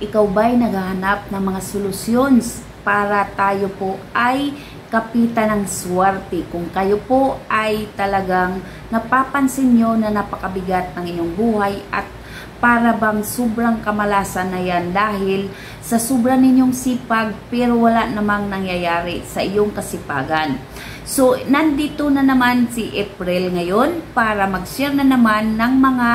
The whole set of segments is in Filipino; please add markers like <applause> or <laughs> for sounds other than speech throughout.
ikaw ba'y naghahanap ng mga solusyones para tayo po ay kapitan ng swerte. Kung kayo po ay talagang napapansin nyo na napakabigat ng inyong buhay at para bang sobrang kamalasan na yan dahil sa sobrang ninyong sipag pero wala namang nangyayari sa iyong kasipagan. So, nandito na naman si April ngayon para mag-share na naman ng mga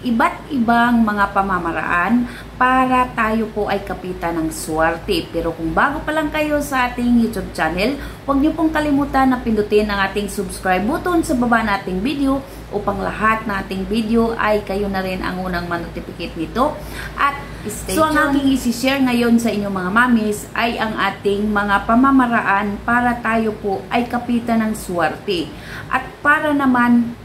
iba't ibang mga pamamaraan para tayo po ay kapitan ng swerte. Pero kung bago pa lang kayo sa ating YouTube channel, huwag niyo pong kalimutan na pindutin ang ating subscribe button sa baba nating video upang lahat ng ating video ay kayo na rin ang unang manotificate nito. At Stay so, tuned. ang aking isi-share ngayon sa inyong mga mamis ay ang ating mga pamamaraan para tayo po ay kapitan ng swerte. At para naman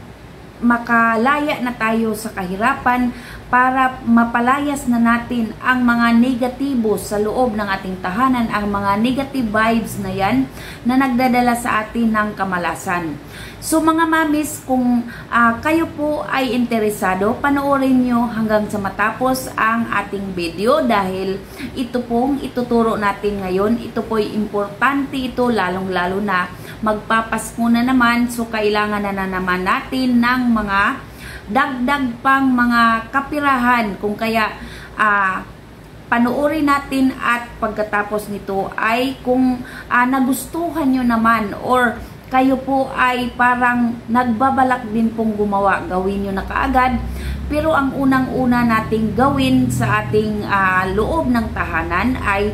makalaya na tayo sa kahirapan para mapalayas na natin ang mga negatibo sa loob ng ating tahanan, ang mga negative vibes na yan na nagdadala sa atin ng kamalasan. So mga mamis, kung uh, kayo po ay interesado, panoorin nyo hanggang sa matapos ang ating video dahil ito pong ituturo natin ngayon. Ito po importante ito lalong-lalo na magpapasko na naman so kailangan na, na naman natin ng mga dagdag pang mga kapirahan kung kaya uh, panoorin natin at pagkatapos nito ay kung uh, nagustuhan nyo naman or kayo po ay parang nagbabalak din pong gumawa, gawin nyo na kaagad. Pero ang unang-una nating gawin sa ating uh, loob ng tahanan ay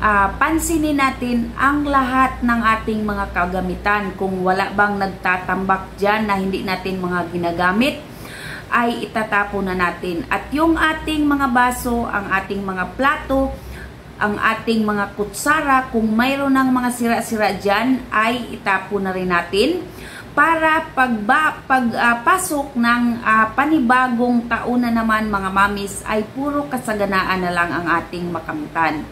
uh, pansinin natin ang lahat ng ating mga kagamitan. Kung wala bang nagtatambak dyan na hindi natin mga ginagamit, ay itatapon na natin. At yung ating mga baso, ang ating mga plato, ang ating mga kutsara, kung mayroon ng mga sira-sira dyan, ay itapon na rin natin para pagba, pagpasok uh, ng uh, panibagong taon na naman mga mamis ay puro kasaganaan na lang ang ating makamtan.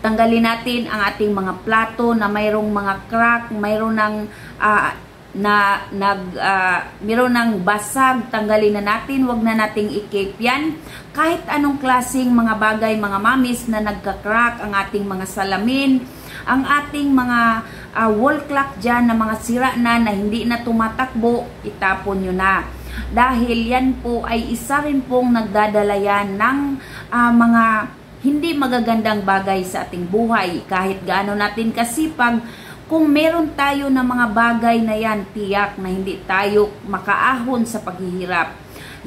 Tanggalin natin ang ating mga plato na mayroong mga crack, mayroon ng uh, na nag uh, mayroon ng basag, tanggalin na natin, wag na nating i-keep yan. Kahit anong klasing mga bagay, mga mamis na nagka-crack, ang ating mga salamin, ang ating mga uh, wall clock dyan na mga sira na na hindi na tumatakbo, itapon nyo na. Dahil yan po ay isa rin pong nagdadala yan ng uh, mga hindi magagandang bagay sa ating buhay. Kahit gaano natin kasipag, kung meron tayo ng mga bagay na yan, tiyak na hindi tayo makaahon sa paghihirap.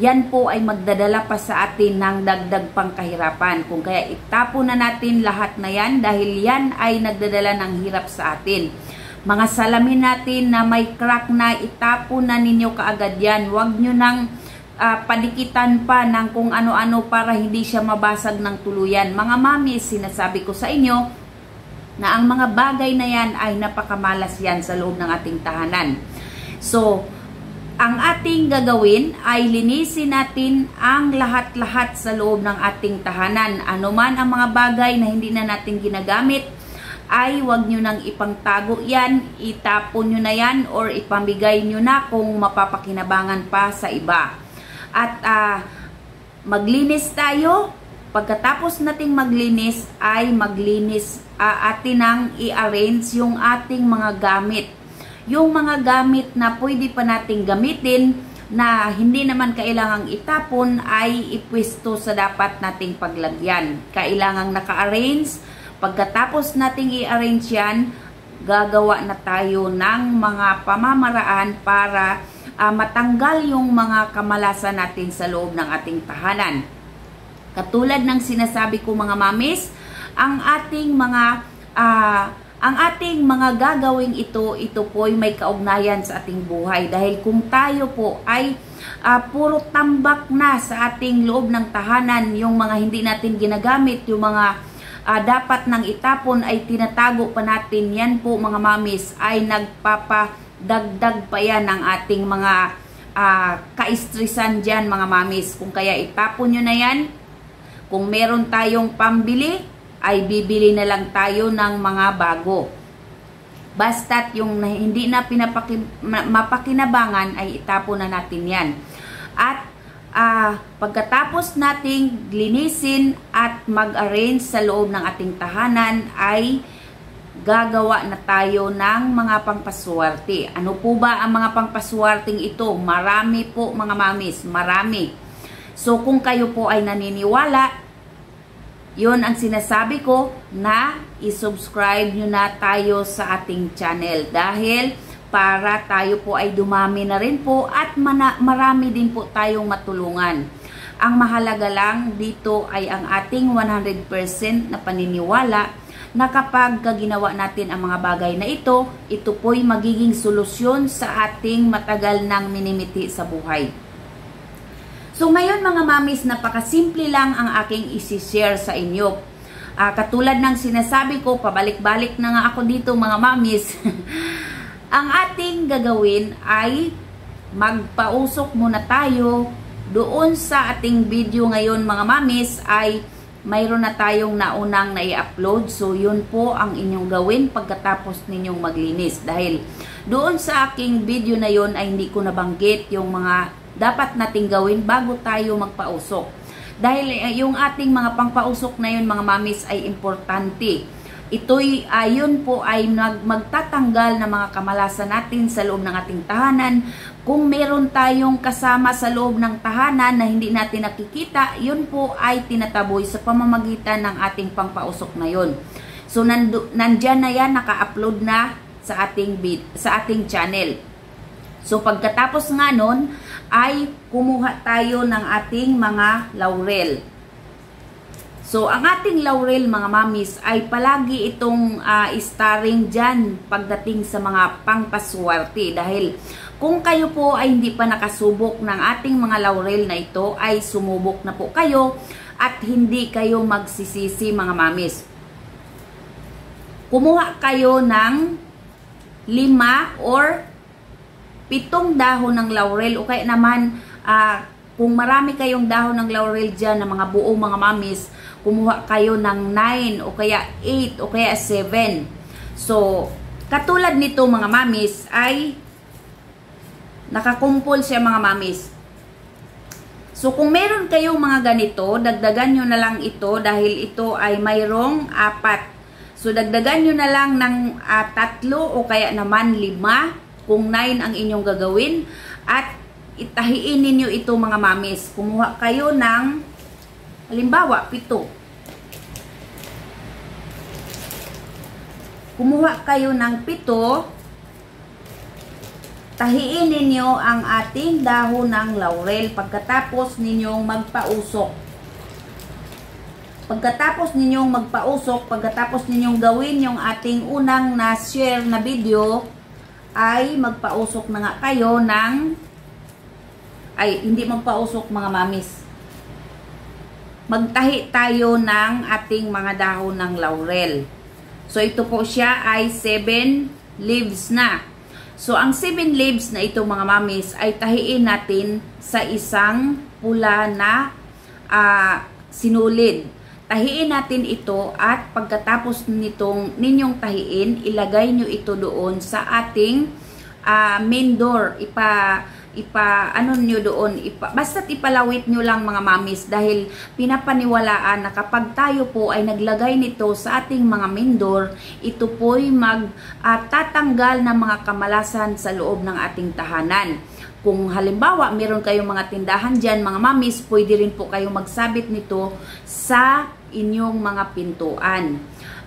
Yan po ay magdadala pa sa atin ng dagdag pang kahirapan. Kung kaya itapo na natin lahat na yan dahil yan ay nagdadala ng hirap sa atin. Mga salamin natin na may crack na itapo na ninyo kaagad yan. Huwag nyo nang uh, padikitan pa ng kung ano-ano para hindi siya mabasag ng tuluyan. Mga mami, sinasabi ko sa inyo na ang mga bagay na yan ay napakamalas yan sa loob ng ating tahanan. So, ang ating gagawin ay linisin natin ang lahat-lahat sa loob ng ating tahanan. Ano man ang mga bagay na hindi na natin ginagamit, ay wag nyo nang ipangtago yan, itapon nyo na yan or ipamigay nyo na kung mapapakinabangan pa sa iba. At uh, maglinis tayo. Pagkatapos nating maglinis ay maglinis uh, atin nang i-arrange yung ating mga gamit. Yung mga gamit na pwede pa nating gamitin na hindi naman kailangang itapon ay ipwesto sa dapat nating paglagyan. Kailangang naka-arrange. Pagkatapos nating i-arrange yan, gagawa na tayo ng mga pamamaraan para uh, matanggal yung mga kamalasan natin sa loob ng ating tahanan. Katulad ng sinasabi ko mga mamis, ang ating mga uh, ang ating mga gagawing ito, ito po ay may kaugnayan sa ating buhay. Dahil kung tayo po ay uh, puro tambak na sa ating loob ng tahanan, yung mga hindi natin ginagamit, yung mga uh, dapat nang itapon ay tinatago pa natin, yan po mga mamis ay nagpapa dagdag pa yan ng ating mga uh, kaistresan dyan mga mamis. Kung kaya itapon nyo na yan, kung meron tayong pambili, ay bibili na lang tayo ng mga bago. Basta't yung hindi na pinapaki, mapakinabangan ay itapon na natin yan. At ah, pagkatapos nating linisin at mag-arrange sa loob ng ating tahanan ay gagawa na tayo ng mga pangpaswerte. Ano po ba ang mga pangpaswerteng ito? Marami po mga mamis, marami. So kung kayo po ay naniniwala, yun ang sinasabi ko na isubscribe nyo na tayo sa ating channel dahil para tayo po ay dumami na rin po at marami din po tayong matulungan. Ang mahalaga lang dito ay ang ating 100% na paniniwala na kapag ginawa natin ang mga bagay na ito, ito po'y magiging solusyon sa ating matagal nang minimiti sa buhay. So ngayon mga mamis, napakasimple lang ang aking isi-share sa inyo. Uh, katulad ng sinasabi ko, pabalik-balik na nga ako dito mga mamis. <laughs> Ang ating gagawin ay magpausok muna tayo doon sa ating video ngayon mga mamis ay mayroon na tayong naunang na-upload. So, yun po ang inyong gawin pagkatapos ninyong maglinis. Dahil doon sa aking video na yun ay hindi ko nabanggit yung mga dapat nating gawin bago tayo magpausok. Dahil eh, yung ating mga pangpausok na yun mga mamis ay importante Ito'y ayon po ay magtatanggal ng mga kamalasan natin sa loob ng ating tahanan. Kung meron tayong kasama sa loob ng tahanan na hindi natin nakikita, yun po ay tinataboy sa pamamagitan ng ating pangpausok na yun. So nandu, nandyan na yan, naka-upload na sa ating, sa ating channel. So pagkatapos nga nun, ay kumuha tayo ng ating mga laurel. So, ang ating laurel mga mamis ay palagi itong uh, starring dyan pagdating sa mga pangpaswerte dahil kung kayo po ay hindi pa nakasubok ng ating mga laurel na ito ay sumubok na po kayo at hindi kayo magsisisi mga mamis. Kumuha kayo ng lima or pitong dahon ng laurel o kaya naman uh, kung marami kayong dahon ng laurel dyan na mga buong mga mamis, kumuha kayo ng 9 o kaya 8 o kaya 7. So, katulad nito mga mamis ay nakakumpol siya mga mamis. So, kung meron kayong mga ganito, dagdagan nyo na lang ito dahil ito ay mayroong apat. So, dagdagan nyo na lang ng uh, o kaya naman lima kung 9 ang inyong gagawin. At itahiin ninyo ito mga mamis. Kumuha kayo ng Halimbawa, pito. Kumuha kayo ng pito. Tahiin ninyo ang ating dahon ng laurel pagkatapos ninyong magpausok. Pagkatapos ninyong magpausok, pagkatapos ninyong gawin yung ating unang na-share na video, ay magpausok na nga kayo ng ay hindi magpausok mga mamis magtahi tayo ng ating mga dahon ng laurel. So, ito po siya ay 7 leaves na. So, ang 7 leaves na ito mga mamis ay tahiin natin sa isang pula na uh, sinulid. Tahiin natin ito at pagkatapos nitong ninyong tahiin, ilagay nyo ito doon sa ating uh, main door. Ipa ipa ano niyo doon ipa, basta't ipalawit niyo lang mga mamis dahil pinapaniwalaan na kapag tayo po ay naglagay nito sa ating mga mendor ito po'y mag uh, tatanggal ng mga kamalasan sa loob ng ating tahanan. Kung halimbawa meron kayong mga tindahan dyan mga mamis pwede rin po kayo magsabit nito sa inyong mga pintuan.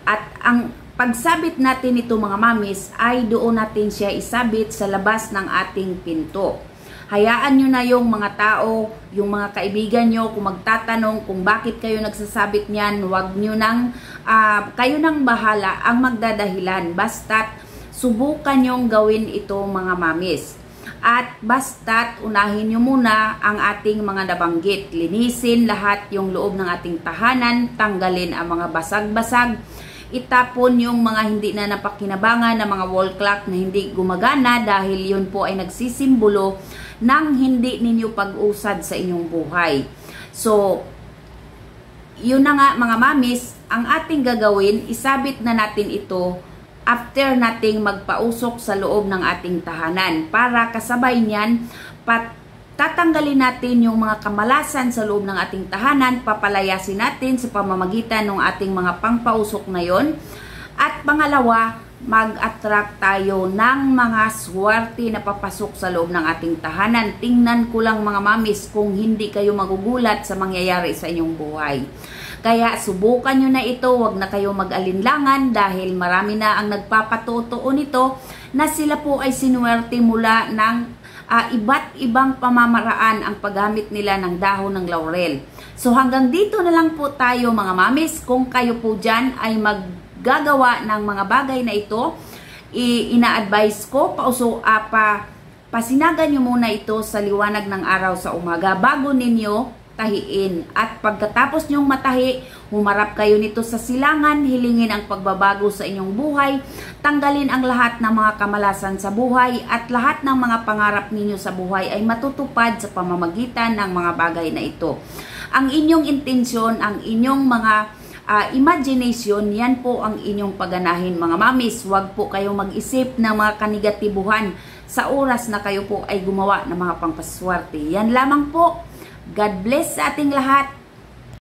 At ang pagsabit natin ito mga mamis ay doon natin siya isabit sa labas ng ating pinto Hayaan nyo na yung mga tao, yung mga kaibigan nyo, kung magtatanong kung bakit kayo nagsasabit niyan, wag nyo nang, uh, kayo nang bahala ang magdadahilan. Basta't subukan nyong gawin ito mga mamis. At basta't unahin nyo muna ang ating mga nabanggit. Linisin lahat yung loob ng ating tahanan, tanggalin ang mga basag-basag, itapon yung mga hindi na napakinabangan na mga wall clock na hindi gumagana dahil yun po ay nagsisimbolo nang hindi ninyo pag-usad sa inyong buhay. So, yun na nga mga mamis, ang ating gagawin, isabit na natin ito after nating magpausok sa loob ng ating tahanan para kasabay niyan pat tatanggalin natin yung mga kamalasan sa loob ng ating tahanan, papalayasin natin sa pamamagitan ng ating mga pangpausok na yon. At pangalawa, mag-attract tayo ng mga swerte na papasok sa loob ng ating tahanan. Tingnan ko lang mga mamis kung hindi kayo magugulat sa mangyayari sa inyong buhay. Kaya subukan nyo na ito, wag na kayo mag-alinlangan dahil marami na ang nagpapatotoo nito na sila po ay sinuwerte mula ng uh, iba't ibang pamamaraan ang paggamit nila ng dahon ng laurel. So hanggang dito na lang po tayo mga mamis. Kung kayo po dyan ay maggagawa ng mga bagay na ito, ina-advise ko, pauso, uh, pa, pasinagan nyo muna ito sa liwanag ng araw sa umaga bago ninyo tahiin. At pagkatapos nyong matahi, humarap kayo nito sa silangan, hilingin ang pagbabago sa inyong buhay, tanggalin ang lahat ng mga kamalasan sa buhay, at lahat ng mga pangarap ninyo sa buhay ay matutupad sa pamamagitan ng mga bagay na ito. Ang inyong intensyon, ang inyong mga uh, imagination, yan po ang inyong paganahin mga mamis. Huwag po kayo mag-isip ng mga kanegatibuhan sa oras na kayo po ay gumawa ng mga pangpaswerte. Yan lamang po God bless sa ating lahat.